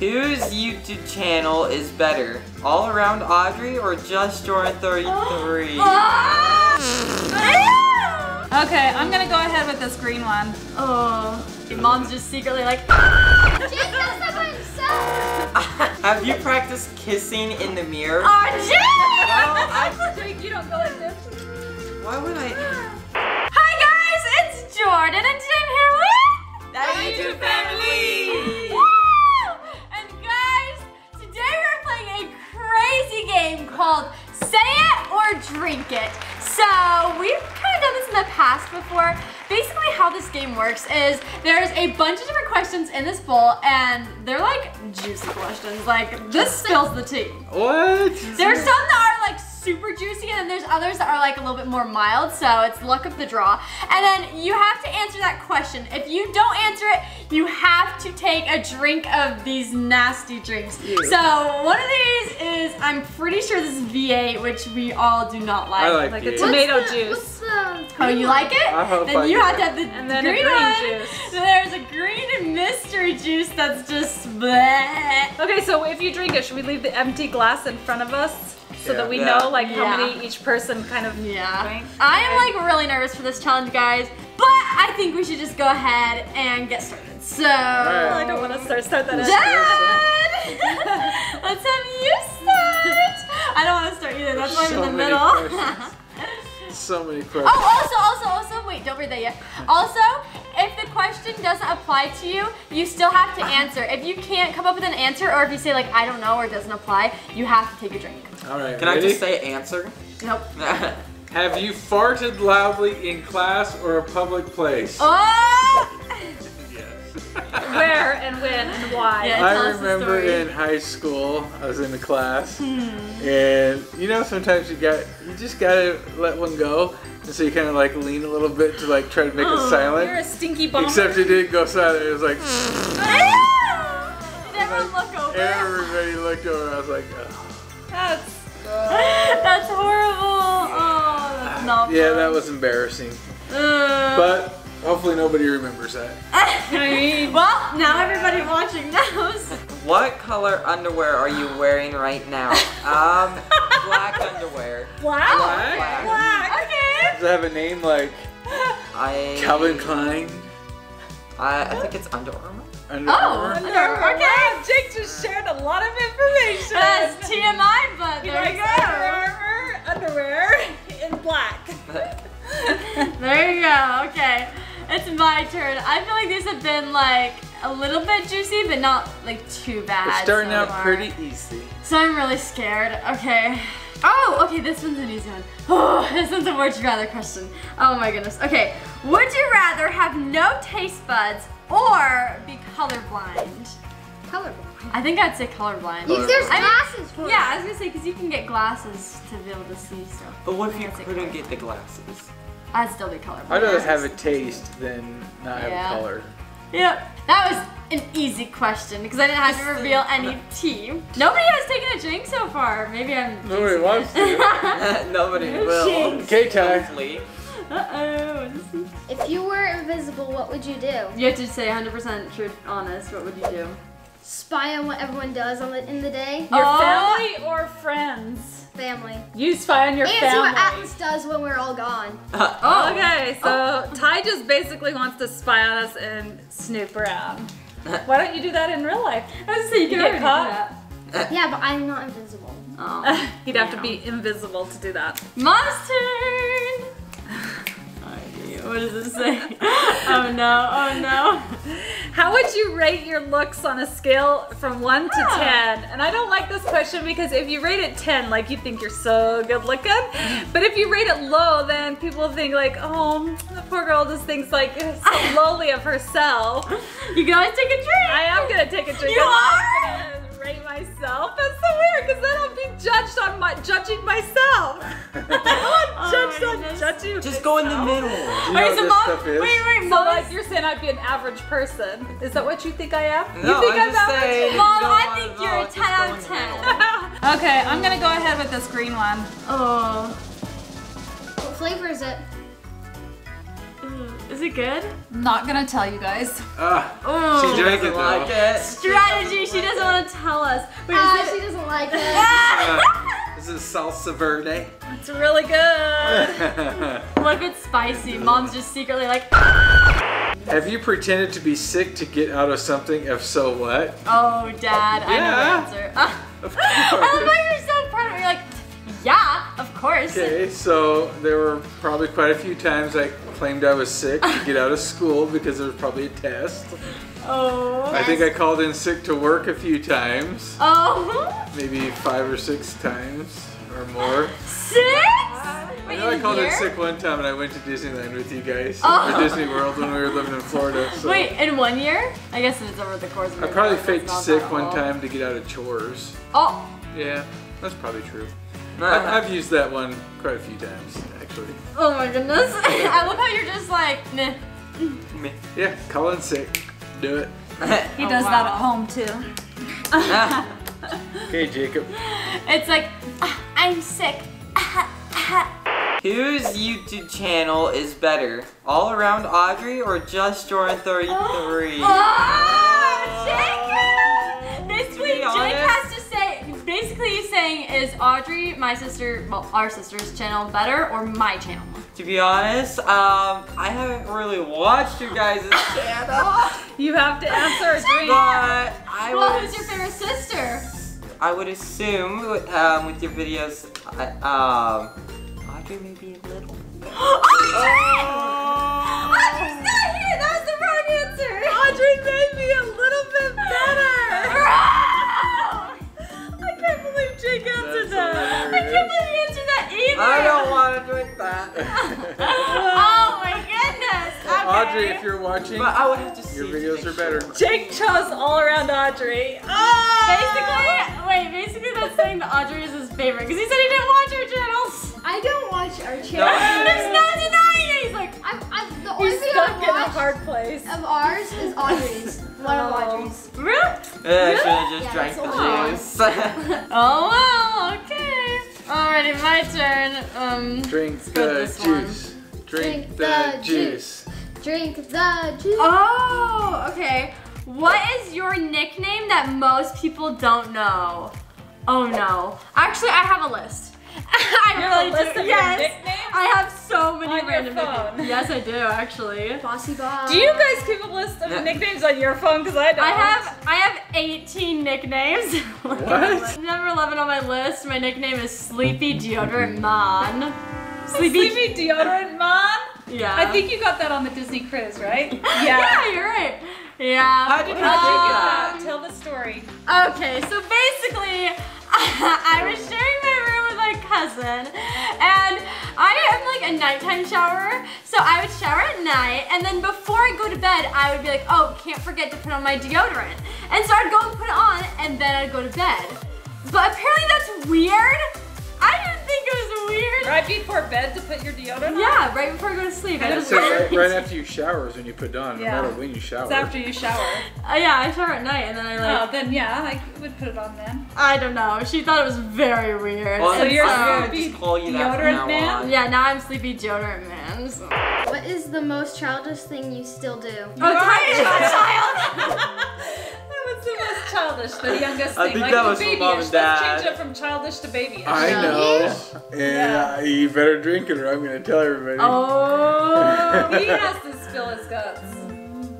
Whose YouTube channel is better? All Around Audrey or Just Jordan 33? Ah! Okay, I'm gonna go ahead with this green one. Oh, your mom's just secretly like, Jake does that by himself. Have you practiced kissing in the mirror? oh, Jake! I- Jake, you don't go like this. Why would I? Hi guys, it's Jordan and Jim here with That YouTube family! Game called Say It or Drink It. So we've kind of done this in the past before. Basically how this game works is there's a bunch of different questions in this bowl and they're like juicy questions. Like this spills the tea. What? There's some that are super juicy and then there's others that are like a little bit more mild so it's luck of the draw. And then you have to answer that question. If you don't answer it you have to take a drink of these nasty drinks. So one of these is I'm pretty sure this is V8 which we all do not like. I like Like a tomato What's juice. What's the Oh, you like it? I hope then I you do. have to have the And then a green, green one. juice. So there's a green mystery juice that's just bleh. Okay, so if you drink it, should we leave the empty glass in front of us so Yeah. that we Yeah. know like Yeah. how many each person kind of Yeah. drank? I am like really nervous for this challenge, guys, but I think we should just go ahead and get started. So, I don't want to start start that. Dad, let's have you start. I don't want to start either. That's why I'm So in the middle. questions. So many questions. Oh, also, also, also, wait, don't read that yet. Also, if the question doesn't apply to you, you still have to answer. If you can't come up with an answer, or if you say like, I don't know, or it doesn't apply, you have to take a drink. All right. Can I just say answer? Nope. Have you farted loudly in class or a public place? Oh! Yes. Where and when and why? Yeah. I remember in high school, I was in the class, Hmm. and you know sometimes you got you just gotta let one go, and so you kind of like lean a little bit to like try to make it Oh, silent. You're a stinky bomber. Except it didn't go silent. It was like Ew! Never look over. everybody looked over. I was like, oh. That's That's horrible. Oh, that's not yeah, fun. that was embarrassing. Uh, But hopefully nobody remembers that. well, now everybody watching knows. what color underwear are you wearing right now? Um, black underwear. black. Black? Black. Okay. Does it have a name like I Calvin Klein? I, I think it's Under Armour. Under Oh, Armour? under, okay. Wow, Jake just shared a lot of information. That's TMI, but there you likes Under go. Armour underwear in black. There you go. Okay. It's my turn. I feel like these have been like a little bit juicy, but not like too bad. It's starting so out far. pretty easy. So I'm really scared. Okay. Oh, okay, this one's an easy one. Oh, this one's a would you rather question. Oh my goodness. Okay. Would you rather have no taste buds or be colorblind? Colorblind. I think I'd say colorblind. If there's I mean- glasses for Yeah, I was gonna say because you can get glasses to be able to see stuff. But what if you think I'd say couldn't colorblind. get the glasses? I'd still be colorblind. I'd rather have a taste than not Yeah. have a color. Yep. That was an easy question because I didn't have to reveal any tea. Nobody has taken a drink so far. Maybe I'm. Nobody jinxing wants it. to. Nobody will. Jinx. Okay, Ty. Hopefully. Uh-oh. If you were invisible, what would you do? You have to say 100% true, honest. What would you do? Spy on what everyone does on the, in the day? Your Oh. family or friends? Family. You spy on your And see what Atlas does when we're all gone. Uh, oh. oh. Okay, so oh. Ty just basically wants to spy on us and snoop around. Uh. Why don't you do that in real life? I was gonna say you can You get caught? Yeah, but I'm not invisible. Oh. He'd have to be invisible to do that. Mom's turn. What does it say? Oh no! Oh no! How would you rate your looks on a scale from 1 to Ah. 10? And I don't like this question because if you rate it 10, like you think you're so good looking. But if you rate it low, then people think like, oh, the poor girl just thinks like so lowly of herself. You can always take a drink. I am gonna take a drink. You I'm not gonna rate myself. That's so weird because then I'll be judged on my judging myself. I'm Oh judged on goodness. judging. Just go in the middle. Do you know Wait, so mom. stuff is? Wait, wait, So mom. like you're saying I'd be an average person. Is that what you think I am? No, you think I'm just average? saying. Mom, you I wanna think you're a 10 out of 10. okay, I'm gonna go ahead with this green one. Oh. What flavor is it? Is it good? Not gonna tell you guys. Oh. she drank it Doesn't like though. it. Strategy. She doesn't want to tell us. Wait, Uh, she doesn't like it. Uh, this is salsa verde. It's really good. what if it's spicy? Mom's just secretly like, Have you pretended to be sick to get out of something? If so, what? oh, Dad, I know Yeah. the answer. Of I love how you're so proud of me. You're like, yeah, of course. Okay, so there were probably quite a few times I claimed I was sick to get out of school because there was probably a test. Oh. I think I called in sick to work a few times, Oh. maybe five or six times or more. Six? I know I called in sick one time and I went to Disneyland with you guys, Oh. or Disney World when we were living in Florida. So Wait, in one year? I guess it's over the course of I probably life, faked sick one long. time to get out of chores. Oh. Yeah, that's probably true. Uh, I've, I've used that one quite a few times, actually. Oh my goodness. I love how you're just like, nah. me. Yeah, call in sick. Do it. He Oh, does wow. that at home too. Okay, Jacob. It's like, "Ah, I'm sick. Whose YouTube channel is better? All Around Audrey or Just Jordan 33? basically he's saying, is Audrey, my sister, well, our sister's channel better or my channel? To be honest, um, I haven't really watched your guys' channel, You have to answer a drink. but I Well, who's your favorite sister? I would assume um, with your videos, I- um, Audrey may be a little. Oh, Audrey's not here! That was the wrong answer! Audrey made me a little bit better. Jake answered That's that. I can't believe you answered that either! I don't want to drink that. Oh my goodness! Okay. Audrey, if you're watching, but I would have to see. your videos make are sure. better. Jake chose all around Audrey. Ah! Basically, wait, basically that's saying that Audrey is his favorite because he said he didn't watch our channels. I don't watch our channel. There's no denying it. He's like, I'm, I'm, the only He's thing stuck I in a hard place. of ours is Audrey's. One of Audrey's. really? Yeah, I should have just Yeah, drank the all. juice. Oh well, okay. Alrighty, my turn. Um. Drink the juice. Drink Drink the the juice. Drink the juice. Oh, okay. What is your nickname that most people don't know? Oh no. Actually, I have a list. I You have a really list do. of yes. nicknames? I have so many On your random phone? nicknames. Yes, I do actually. Bossy boss. Do you guys keep a list of nicknames on your phone? Because I don't. I have I have 18 nicknames. What? Number 11 on my list. My nickname is Sleepy Deodorant Man. Sleepy, deodorant man. Yeah. I think you got that on the Disney cruise, right? yeah. Yeah, you're right. Yeah. How did you How'd you get Uh, that? Tell the story. Okay, so basically, I was sharing cousin, and I have like a nighttime shower. So I would shower at night, and then before I go to bed, I would be like, oh, can't forget to put on my deodorant. And so I'd go and put it on, and then I'd go to bed. But apparently that's weird. I didn't think it was weird. Right before bed to put your deodorant on? Yeah, right before I go to sleep. I Kind of just So right, right after you shower is when you put it on, no matter when you shower. It's after you shower. Uh, yeah, I shower at night, and then I like. Oh, then yeah, I would put it on then. I don't know. She thought it was very weird. Well, So you're I'm gonna gonna be just call you deodorant now man? on. Yeah, now I'm sleepy deodorant man. So. What is the most childish thing you still do? Oh, tiny child. that was the most childish, the youngest thing. I thing. think like that the was from babyish. mom and Let's change it from childish to babyish. I Yeah. know. And Yeah. you better drink it or I'm going to tell everybody. Oh. he has to spill his guts.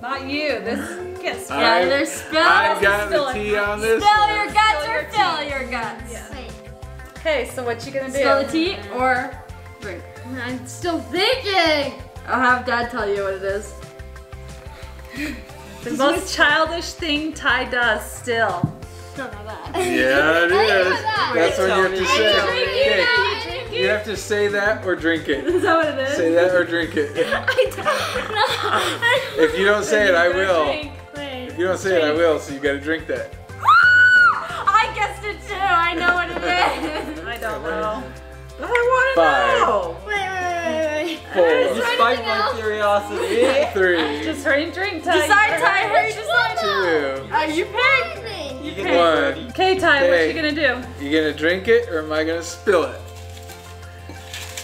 Not you. This gets I- Yeah, there's spill. I got spill the it. tea on this. Spill one. your guts Spill or your fill tea. your guts. Yeah. Wait, Okay, so what you gonna do? Spill the tea or drink. I'm still thinking. I'll have dad tell you what it is. The most childish thing Ty does still. Don't know that. Yeah, it I didn't is. know that. That's what you have to say. tell me. Okay. You have to say that or drink it. Is that what it is? Say that or drink it. I don't know. If you don't say it, I will. Wait. If you don't say it, I will. So you got to drink that. I guessed it too. I know what it is. I don't know. I want to Five. know. Wait, wait, wait, Four, You spiked my curiosity. three, Just hurry and drink, Ty. Decide, Ty. Hurry, decide. two, Are you pick? Anything. You can one. Okay, Ty, what Okay. you gonna do? You gonna drink it or am I gonna spill it?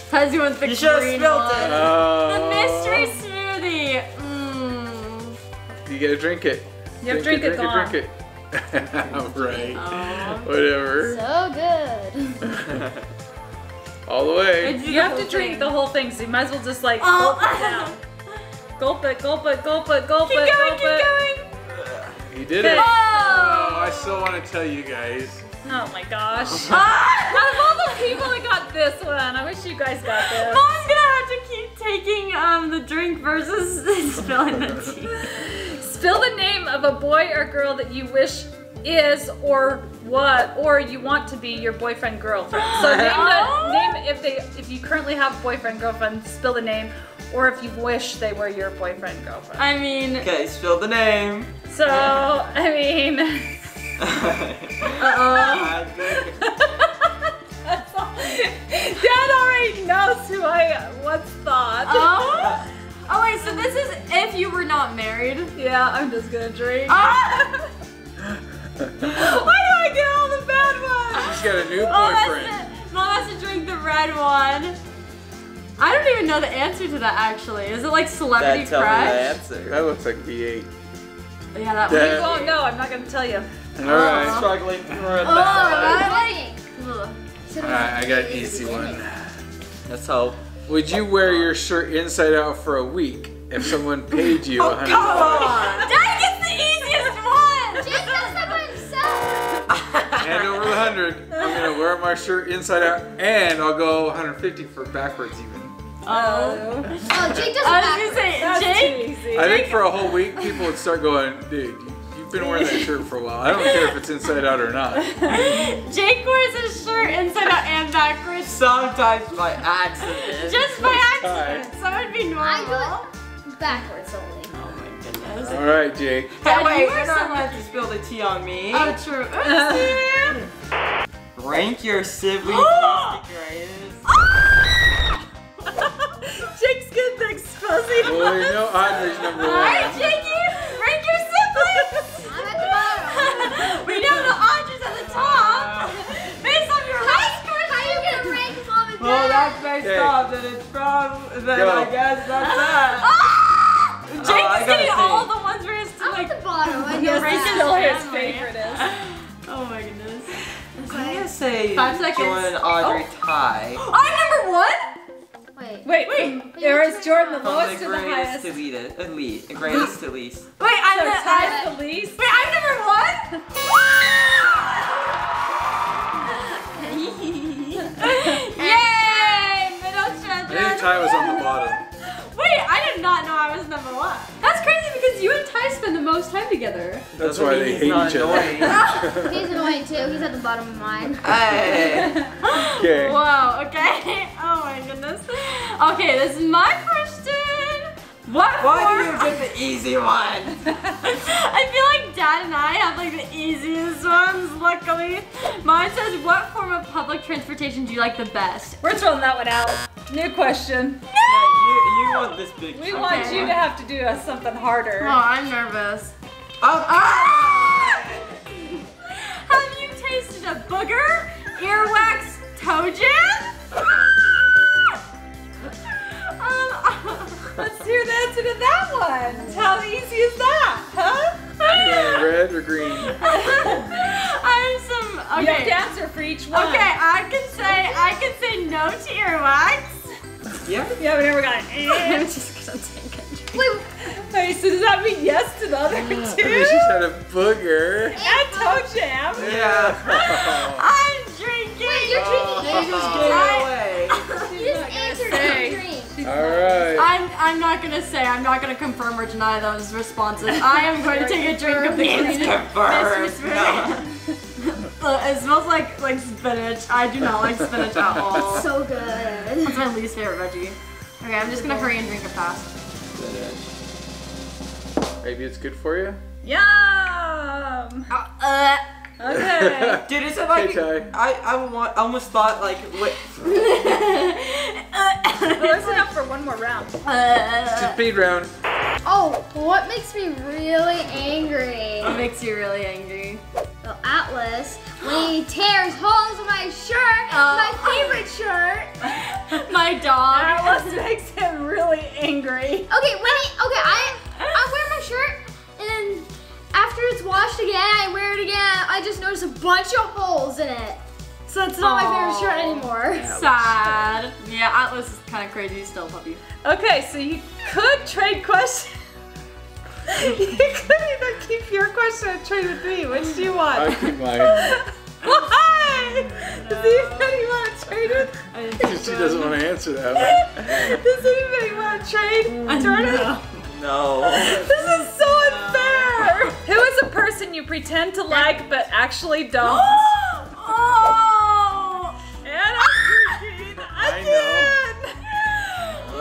Fuzzy wants the You should've green spilled one. it. Oh. The mystery smoothie. Mmm. You gotta drink it. You have to drink it, drink it, Dawn. drink it. right. Oh. Whatever. So good. All the way. It's You have to drink thing. the whole thing, so you might as well just like Oh. gulp it down. Gulp it, gulp it, gulp it, gulp Keep it, going, gulp keep it. going. He did it. Oh, Oh! I still want to tell you guys. Oh my gosh. Ah! Out of all the people that got this one, I wish you guys got this. Mom's gonna have to keep taking um the drink versus spilling the tea. Spill the name of a boy or girl that you wish is or what or you want to be your boyfriend girlfriend. So name the name if they if you currently have boyfriend girlfriend, spill the name, or if you wish they were your boyfriend girlfriend. I mean, Okay, spill the name. So I mean uh-oh. that's all. Dad already knows who I once thought. Oh? Oh wait, so this is if you were not married. Yeah, I'm just gonna drink. Ah! Why do I get all the bad ones? She's got a new Oh, boyfriend. that's it. Mom has to drink the red one. I don't even know the answer to that actually. Is it like celebrity Dad, tell me the crush? answer. That looks like V8. Yeah, that one. You won't know. I'm not gonna tell you. All right. Struggling for a Oh. I like. All right, I got an easy one. Let's hope. Would you wear your shirt inside out for a week if someone paid you Oh, a hundred come dollars? on! Dad gets the easiest one. Jake does that by himself. Hand over the hundred. I'm gonna wear my shirt inside out, and I'll go 150 for backwards even. Oh. Oh, Jake does it I was gonna backwards. say, That's Jake. too easy. I think for a whole week, people would start going, dude, you- you've been wearing that shirt for a while. I don't care if it's inside out or not. Jake wears his shirt inside out and backwards Sometimes by accident. just by First accident. So it'd be normal. I do it backwards only. Oh my goodness. All right, Jake. Hey, Dad, wait, you you're are not so allowed to spill the tea on me. Oh, true. Rank your siblings least ah! greatest. Jake's getting the exposing. Well, you know Audrey's number one. Alright. Jakey, rank your siblings. I'm at the bottom. we know the Audrey's at the top. Based on your high score. How are you gonna rank mom and dad? Well, that's based Okay. off that it's from. Then Go. I guess that's that. Oh, Jake Oh, I is gotta getting see. all the ones where it's I'm like. at the bottom. I know Rank his is still his family. favorite is. Oh my goodness. I'm gonna say Five seconds. Jordan and Audrey oh. tie. I'm number one. Wait. Wait, Wait. wait. There is Jordan the lowest the to the greatest highest. to least, elite, greatest to least. Wait, I'm So the. Ty's I'm, the least. wait, I'm number one. together. That's Doesn't why they he's hate not each other. annoying. He's annoying too. He's at the bottom of mine. hey. Okay. Whoa, okay. Oh my goodness. Okay, this is my question. What Why do you get the easy one? I feel like Dad and I have like the easiest ones, luckily. Mine says, what form of public transportation do you like the best? We're throwing that one out. New question. Yeah, you, you want this big We chunk. want you to have to do us something harder. Oh, I'm nervous. Oh, Ah! Have you tasted a booger, earwax, toe jam? um, Let's hear the answer to that one. How easy is that, huh? Yeah, red or green? I'm some. You have Okay. to answer for each one. Okay, I can say I can say no to earwax. yeah. Yeah, we never got I'm it. just gonna take it. Wait, Wait, so does that mean yes to the other I mean, she's had a booger. And toe jam. Yeah. I'm drinking. wait, you're drinking They it. just gave it away. You just answered say. drink. All right. I'm I'm not gonna say. I'm not gonna confirm or deny those responses. I am going to take a drink of the It's green confirmed. mystery spirit. It smells like like spinach. I do not like spinach at all. So good. That's my least favorite veggie. Okay, I'm just gonna hurry and drink it fast. Maybe it's good for you. Yum. Uh, uh. Okay. Dude, is it like Hey, Ty. I I want, I almost thought like what well, there's enough for one more round. uh, Speed round. Oh, what makes me really angry? what makes you really angry? Well, Atlas, when he tears holes in my shirt, Oh. my favorite shirt. My dog. Atlas makes him really angry. Okay, when he, okay, I, I wear my shirt, and then after it's washed washed again. I wear it again. I just noticed a bunch of holes in it. So it's not my favorite shirt anymore. Sad. Yeah, Atlas is kind of crazy still, puppy. Okay, so you could trade questions. you could either keep your question or trade with me. Which do you want? I want? keep mine. Why? Does anybody want to trade with? Because she doesn't want to answer that one. Does anybody want to trade? Jordan? No. This is so unfair. Who is a person you pretend to like but actually don't? oh! and I'm drinking I again.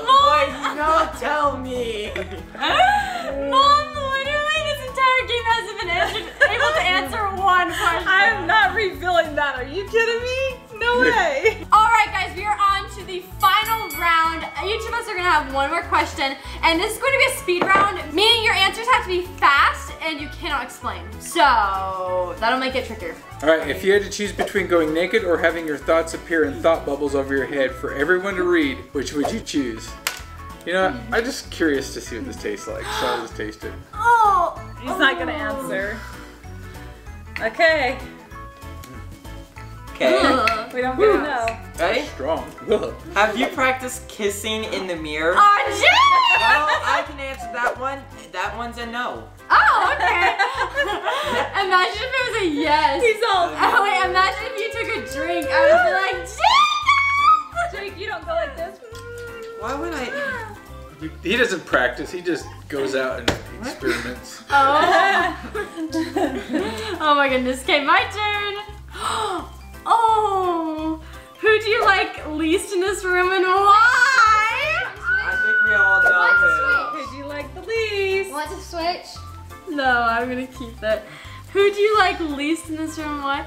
Why no? Tell me. Mom, literally this entire game hasn't been answered, able to answer one question. I am not revealing that. Are you kidding me? No way. Round. Each of us are gonna have one more question, and this is going to be a speed round, meaning your answers have to be fast and you cannot explain. So that'll make it trickier. All right, if you had to choose between going naked or having your thoughts appear in thought bubbles over your head for everyone to read, which would you choose? You know, mm-hmm. I'm just curious to see what this tastes like, so I'll just taste it. Oh, He's not gonna oh. answer. Okay. Okay. We don't get to know. Ready? Strong. Ugh. Have you practiced kissing in the mirror? oh, Jim! Well, I can answer that one. That one's a no. Oh, okay. imagine if it was a yes. He's all. Oh wait, imagine if you took a drink. I would be like, Jim! Jake, you don't go like this. Why would I? He, he doesn't practice, he just goes out and experiments. Oh. oh my goodness. Okay, my turn. Oh. Who do you like least in this room and why? I think we all know Switch. Who do you like the least? Want to switch? No, I'm gonna keep that. Who do you like least in this room and why?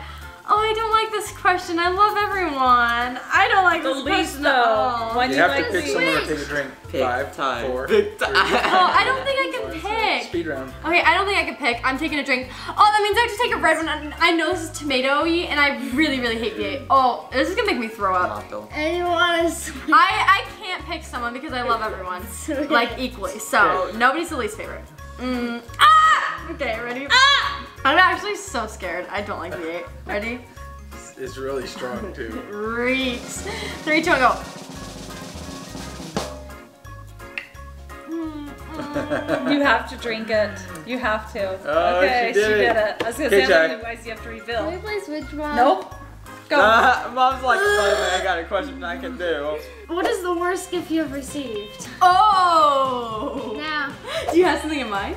Oh, I don't like this question. I love everyone. I don't like The this least question at though. all. One You you have like to pick someone to take a drink. Pick Five, time. four, Pick three, time. Oh, I don't think I can pick. Speed round. Okay, I don't think I can pick. I'm taking a drink. Oh, that means I have to take a red one. I know this is tomatoey, and I really, really hate V8. Oh, this is gonna make me throw up. Anyone is? I, I can't pick someone because I love everyone, like equally. So nobody's the least favorite. Mm. Ah! Okay, ready? Ah! I'm actually so scared. I don't like V8. Ready? It's really strong too. Reach. Three, two, one, go. You have to drink it. You have to. Oh, okay, she did it. it. I was gonna Okay, say Jack. otherwise you have to Can we play switch one? Nope. Go. Uh, Mom's like, "Finally, I got a question I can do. What is the worst gift you have received? Oh! Now, Do you have something in mind?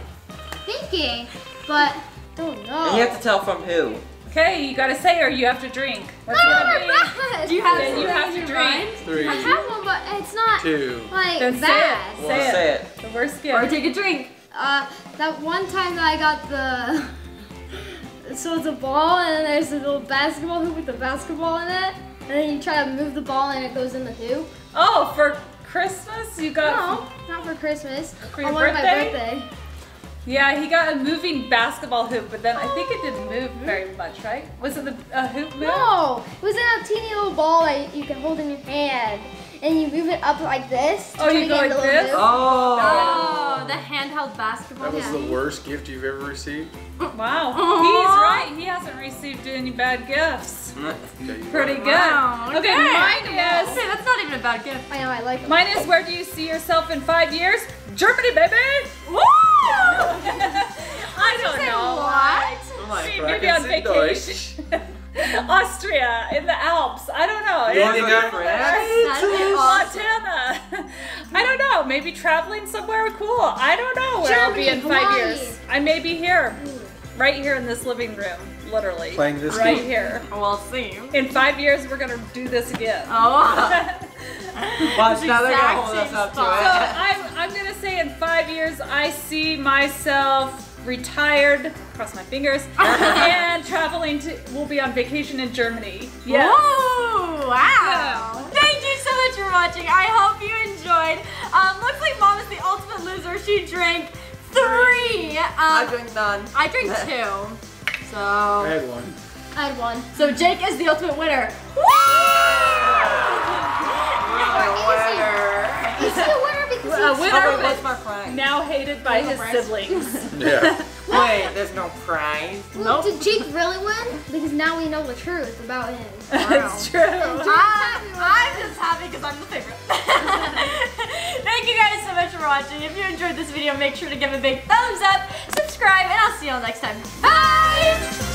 Thinking, but don't know. And you have to tell from who. Okay, you gotta say or you have to drink. What's No, it no, gonna no, be? Do you have Then you have to drink. Three, I have one, but it's not two. like Then say bad. it. Well, Say say it. it. The worst gift. Or take a drink. Uh, that one time that I got the, so it's a ball and there's a little basketball hoop with the basketball in it, and then you try to move the ball and it goes in the hoop. Oh, for Christmas you got. No, not for Christmas. For your I birthday? my birthday. Yeah, he got a moving basketball hoop, but then I think it didn't move very much, right? Was it the uh, hoop move? No, it was in a teeny little ball that you can hold in your hand, and you move it up like this. to Oh, you go like the this? hoop. Oh. Oh, the handheld basketball. That was Yeah. the worst gift you've ever received. Wow. Aw. He's right. He hasn't received any bad gifts. Okay, Pretty won. good. Wow, Okay, okay. mine is. Okay, that's not even a bad gift. I know, I like it. Mine is where do you see yourself in five years? Germany, baby! Woo! I don't know. what? Oh my See, God. maybe on Frackency vacation. Austria, in the Alps. I don't know. You wanna go to France? That'd be awesome. Montana. I don't know. Maybe traveling somewhere cool. I don't know where I'll be in five Hawaii. years. I may be here, right here in this living room, literally. Playing this right game. here. We'll see. In five years, we're gonna do this again. Oh. Watch, now they're gonna hold us same up to So it. I'm, I'm gonna say in five years, I see myself retired, cross my fingers, and traveling to, we'll be on vacation in Germany. Yes. Whoa, wow. Thank you so much for watching. I hope you enjoyed. Um, looks like mom is the ultimate loser. She drank three. Um, I drank none. I drank two. So. I So, had one. I had one. so Jake is the ultimate winner. Woo! Winner. Is he a winner because A Oh, winner, wait, but my prize? now hated by his prize. siblings. Yeah. Wait, there's no prize. Well, did Jake really win? Because now we know the truth about him. That's true. I, I'm just happy because I'm the favorite. Thank you guys so much for watching. If you enjoyed this video, make sure to give a big thumbs up, subscribe, and I'll see you all next time. Bye!